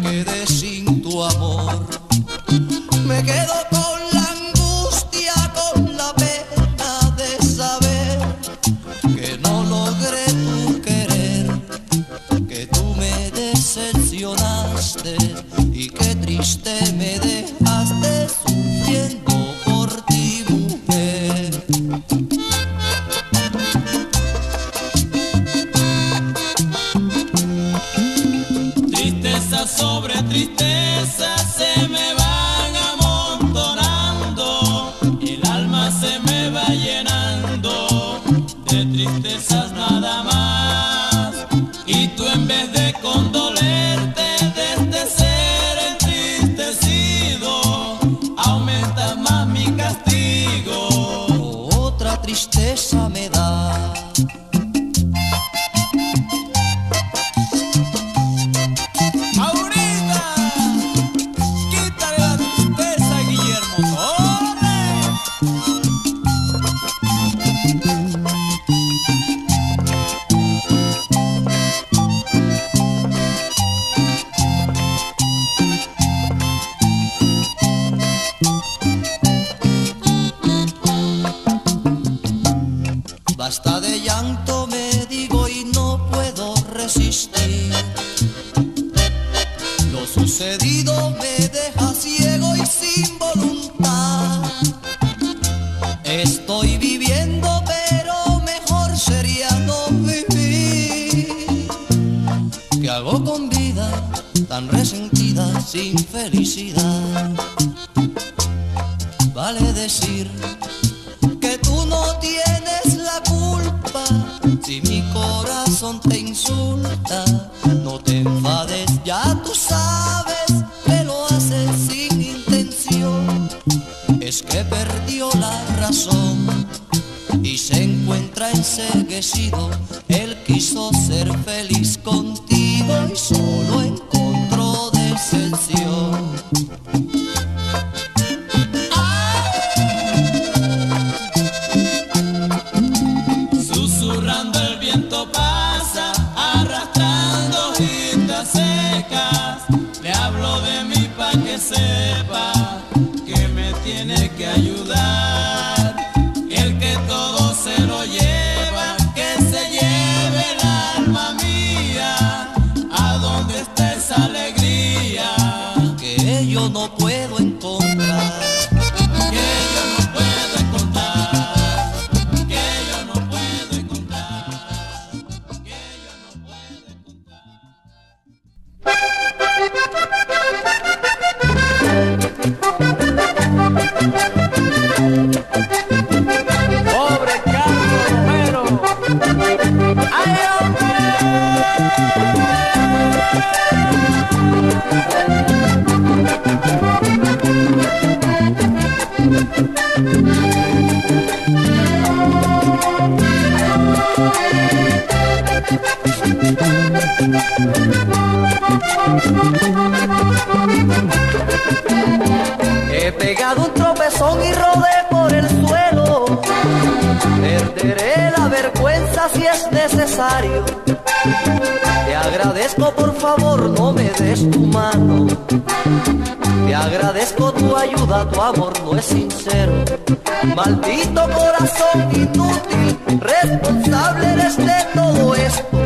quedé sin tu amor. él quiso ser feliz con si es necesario. Te agradezco, por favor, no me des tu mano. Te agradezco tu ayuda, tu amor no es sincero. Maldito corazón inútil, responsable eres de este todo esto.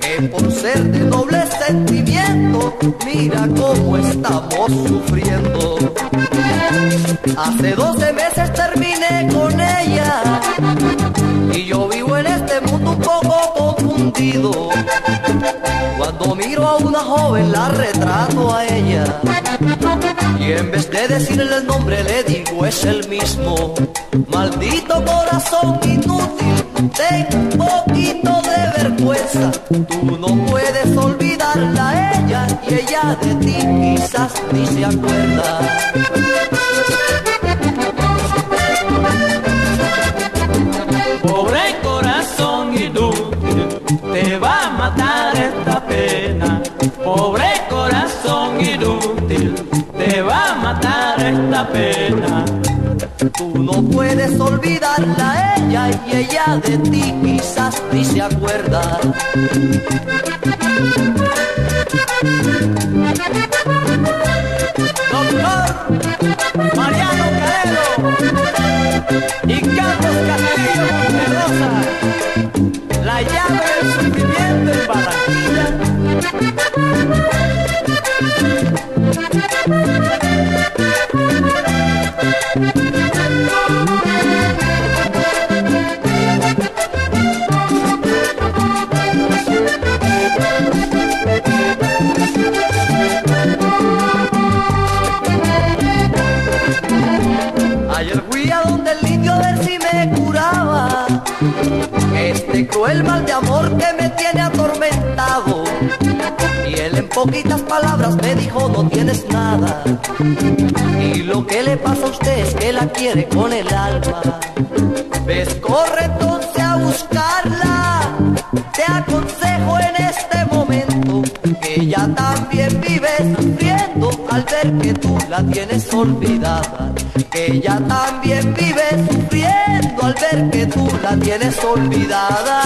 Que por ser de doble sentimiento, mira cómo estamos sufriendo. Hace 12 meses terminé con ella Cuando miro a una joven la retrato a ella. Y en vez de decirle el nombre le digo es el mismo. Maldito corazón inútil, ten poquito de vergüenza. Tú no puedes olvidarla a ella y ella de ti quizás ni se acuerda. Pena. Tú no puedes olvidarla ella y ella de ti quizás ni se acuerda. Poquitas palabras me dijo no tienes nada Y lo que le pasa a usted es que la quiere con el alma. Ves, corre entonces a buscarla. Te aconsejo en este momento Que ella también vive sufriendo Al ver que tú la tienes olvidada. Que ella también vive sufriendo Al ver que tú la tienes olvidada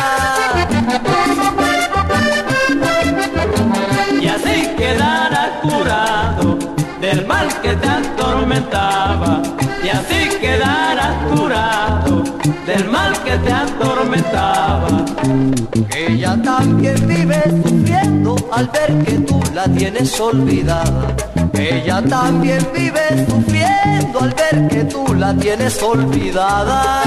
quedarás curado del mal que te atormentaba. Y así quedarás curado del mal que te atormentaba. Ella también vive sufriendo al ver que tú la tienes olvidada. Ella también vive sufriendo al ver que tú la tienes olvidada.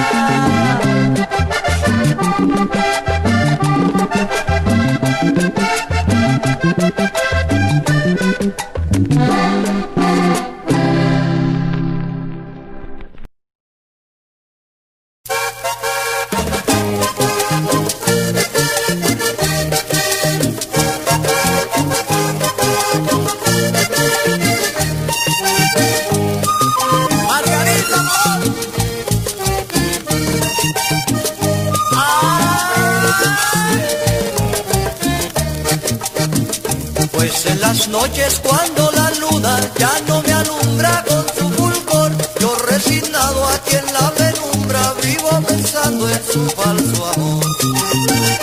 Noches cuando la luna ya no me alumbra con su fulgor, yo resignado aquí en la penumbra vivo pensando en su falso amor.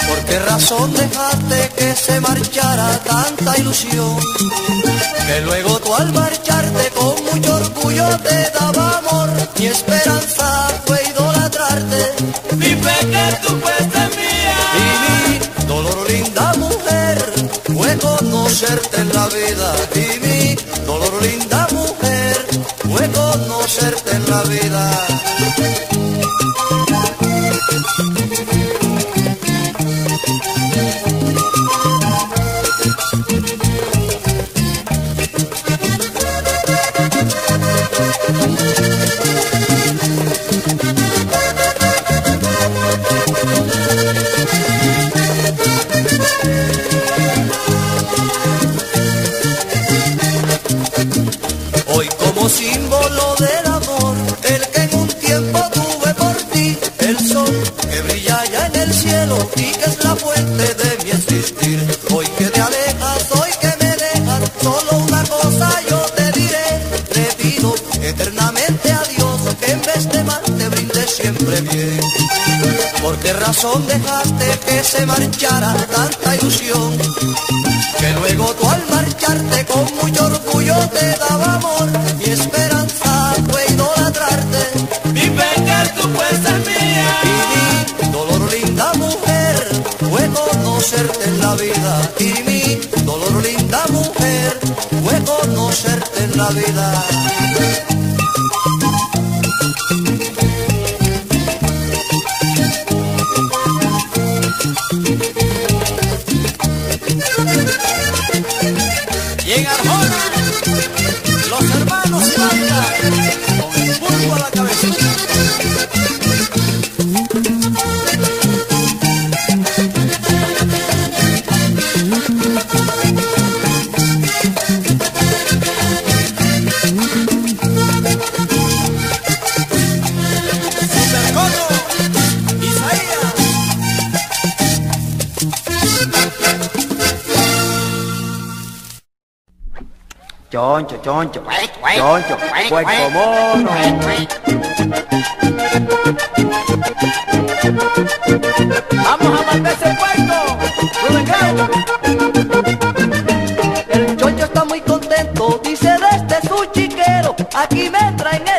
¿Por qué razón dejaste que se marchara tanta ilusión? Que luego tú al marcharte con mucho orgullo te daba amor. Mi esperanza fue idolatrarte Mi fe que tú fuiste mía. Conocerte en la vida y mi dolor linda mujer fue conocerte en la vida. La vida. choncho, pues, choncho, puerco mono. Vamos a matar ese puerco, El choncho está muy contento, dice desde su chiquero, aquí me traen el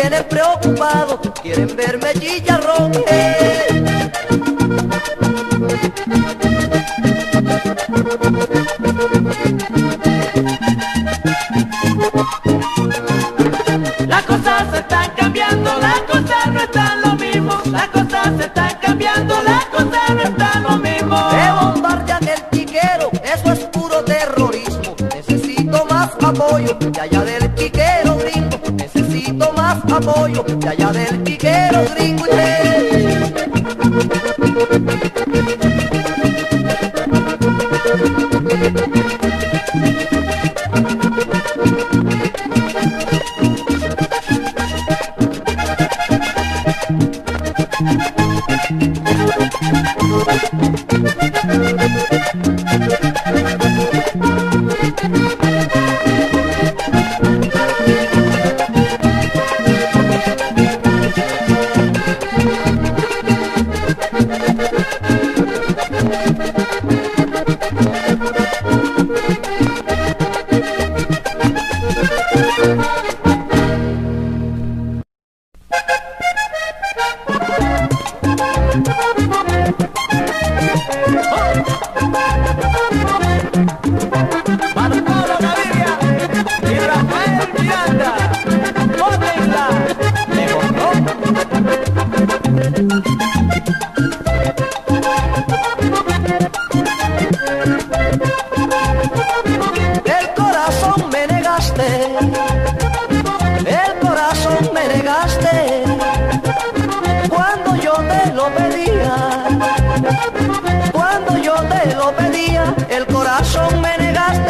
tiene preocupado, quieren verme chicharrón. Eh.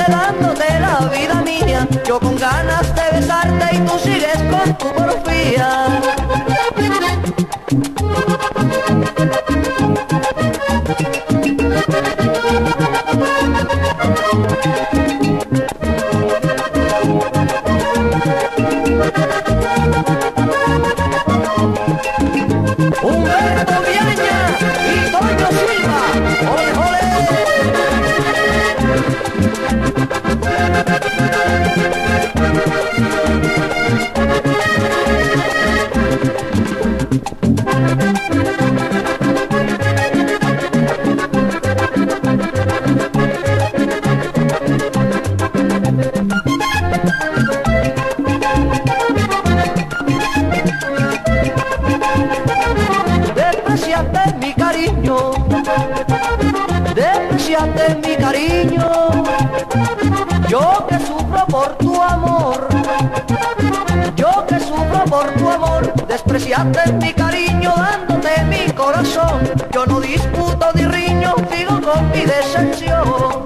regalándote la vida mía, yo con ganas de besarte y tú sigues con tu porfía. despreciaste mi cariño dándote mi corazón. Yo no disputo ni riño, sigo con mi decepción.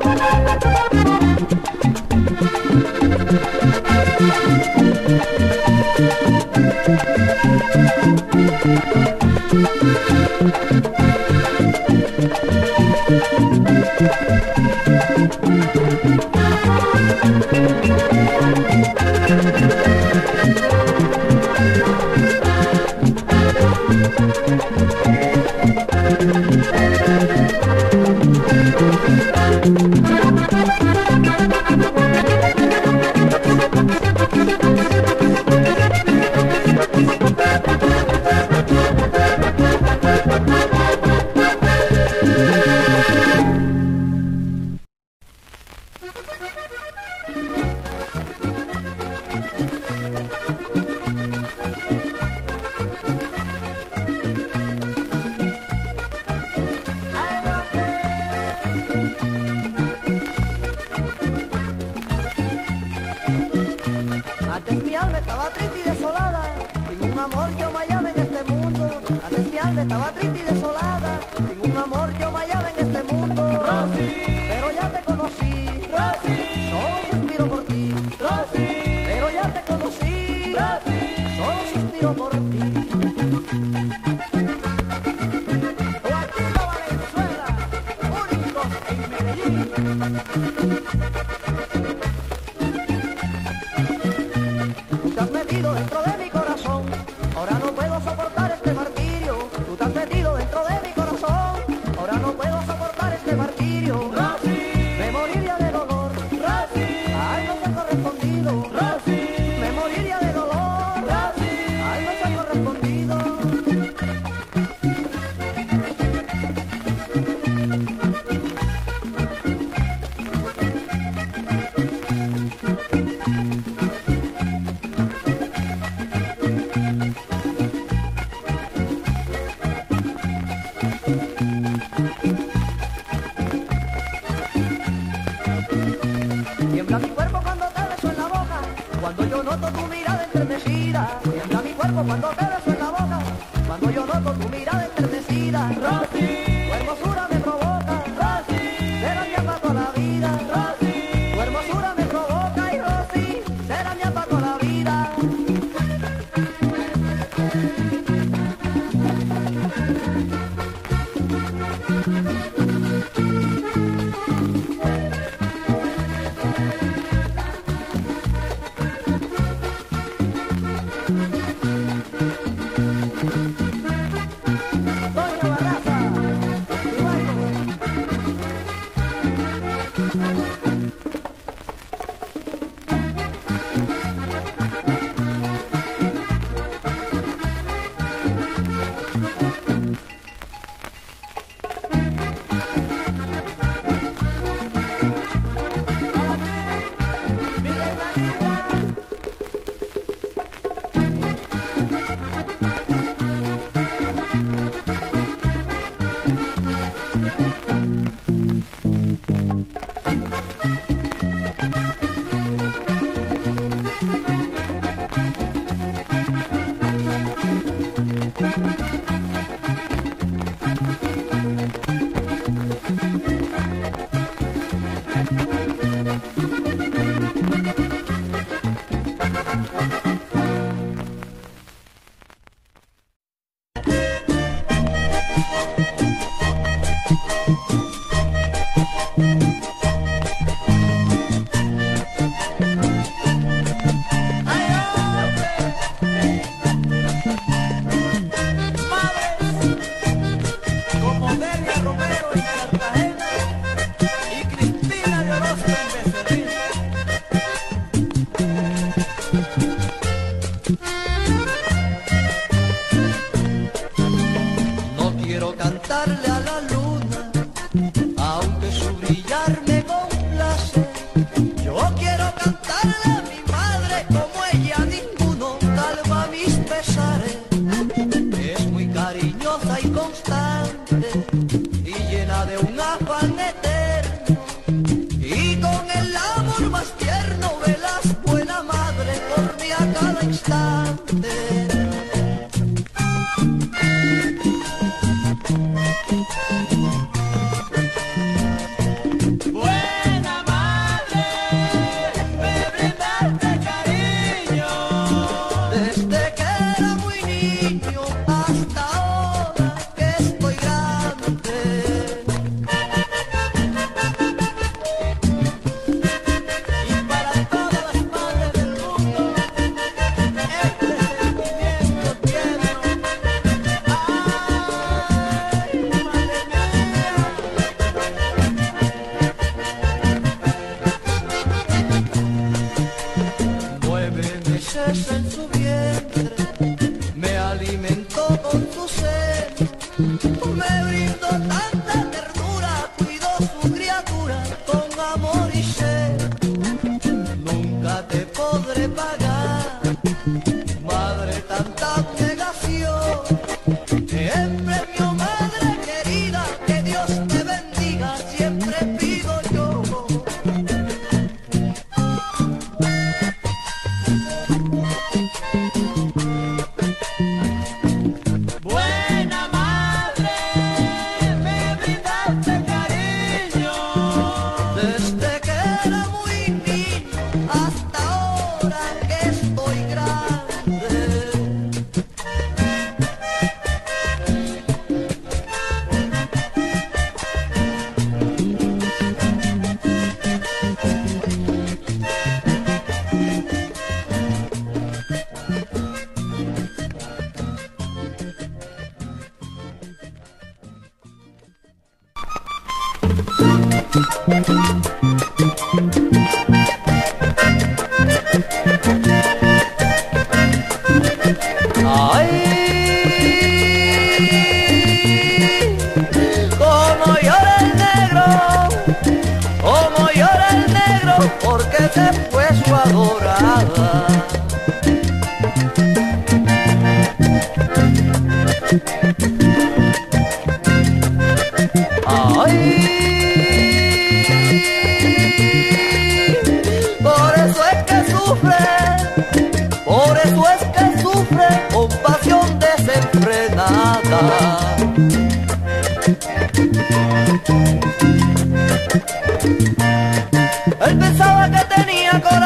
belleza en su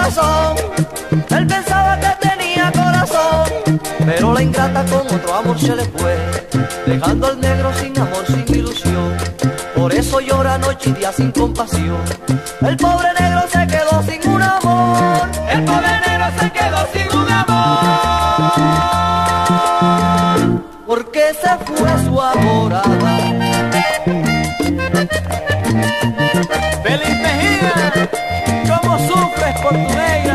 corazón. Él pensaba que tenía corazón, pero la ingrata con otro amor se le fue, dejando al negro sin amor, sin ilusión. Por eso llora noche y día sin compasión. El pobre negro português.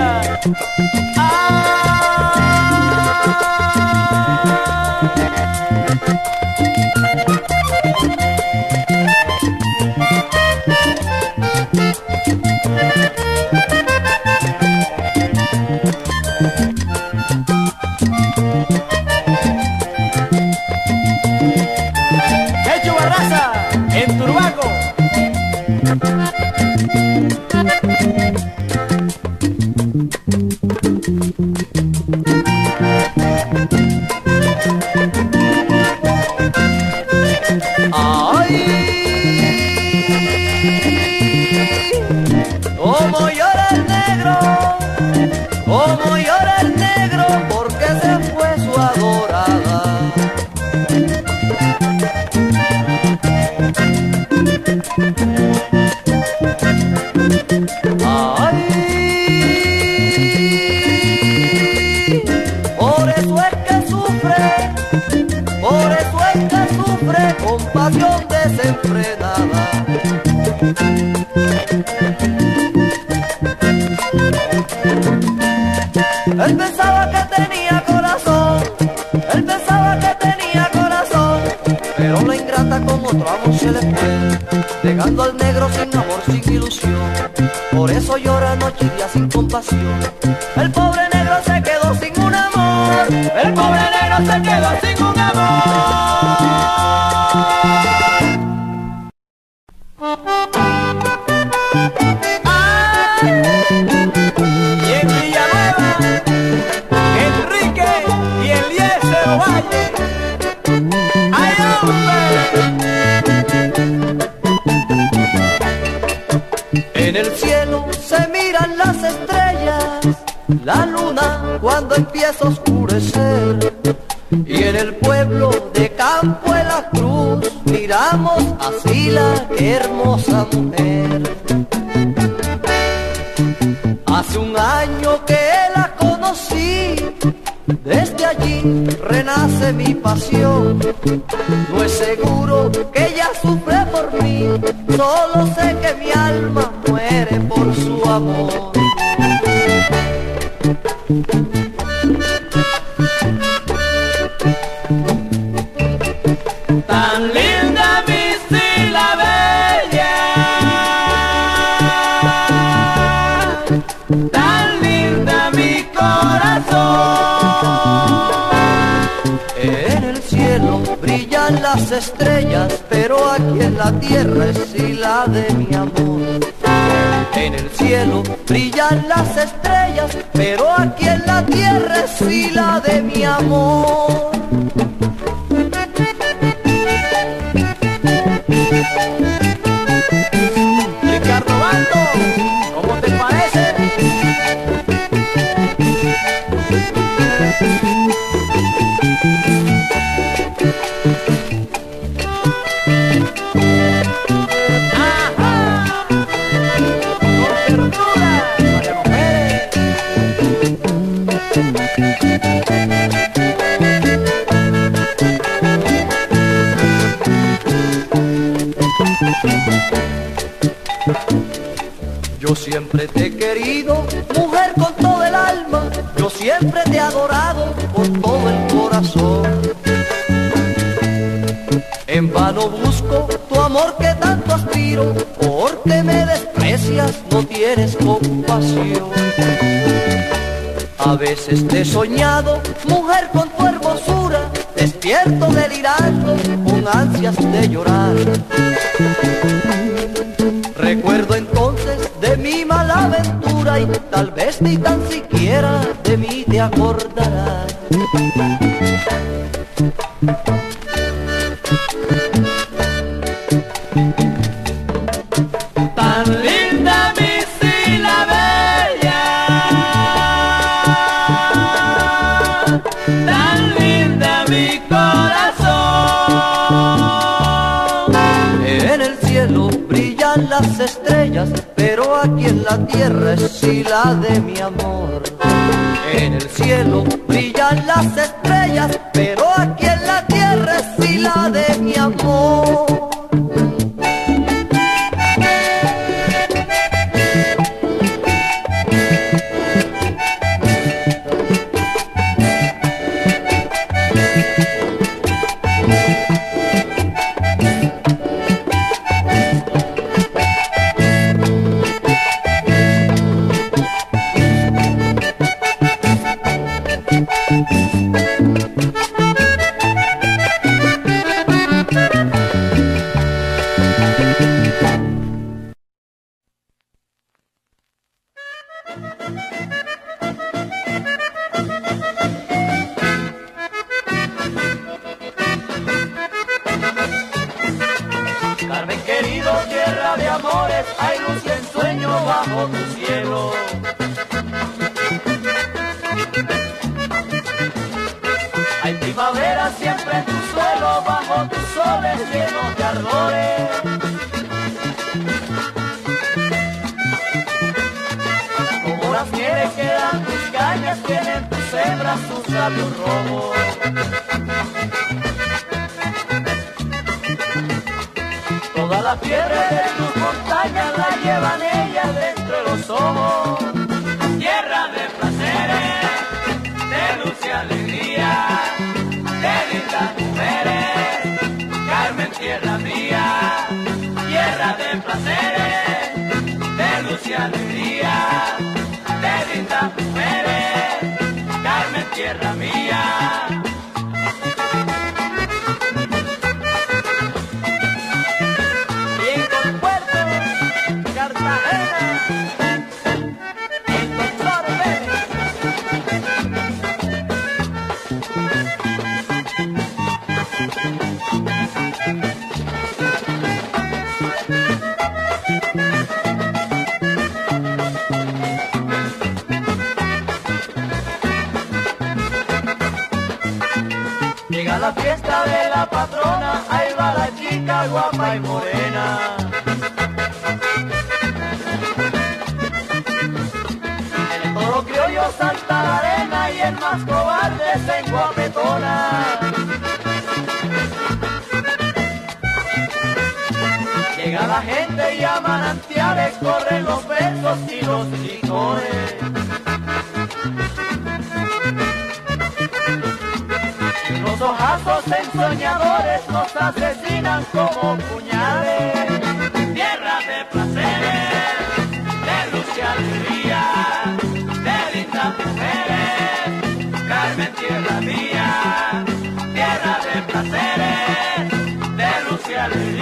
compasión. El pobre Tan linda mi sílaba, tan linda mi corazón. En el cielo brillan las estrellas, pero aquí en la tierra es sí la de mi amor. En el cielo brillan las estrellas pero aquí en la tierra es fila de mi amor. Ricardo Bando, ¿cómo te parece? Porque me desprecias, no tienes compasión. A veces te he soñado, mujer con tu hermosura, despierto delirando, con ansias de llorar. Recuerdo entonces de mi mala aventura y tal vez ni tan siquiera de mí te acordarás. Las estrellas, pero aquí en la tierra es Sila de mi amor. En el cielo brillan las estrellas, pero aquí Carmen querido, tierra de amores, hay luz y ensueño bajo tu cielo. Hay primavera siempre en tu suelo, bajo tus soles llenos de ardores. Tienen tus hembras tus labios rojos. Toda la fiebre de tus montañas la llevan ellas dentro de los ojos. Tierra de placeres, de luz y alegría, de lindas mujeres, Carmen, tierra mía. Tierra de placeres, de luz y alegría, de lindas mujeres, Carmen, tierra se enguapetona. Llega la gente y a manantiales corren los besos y los licores. Los ojazos ensoñadores nos asesinan como de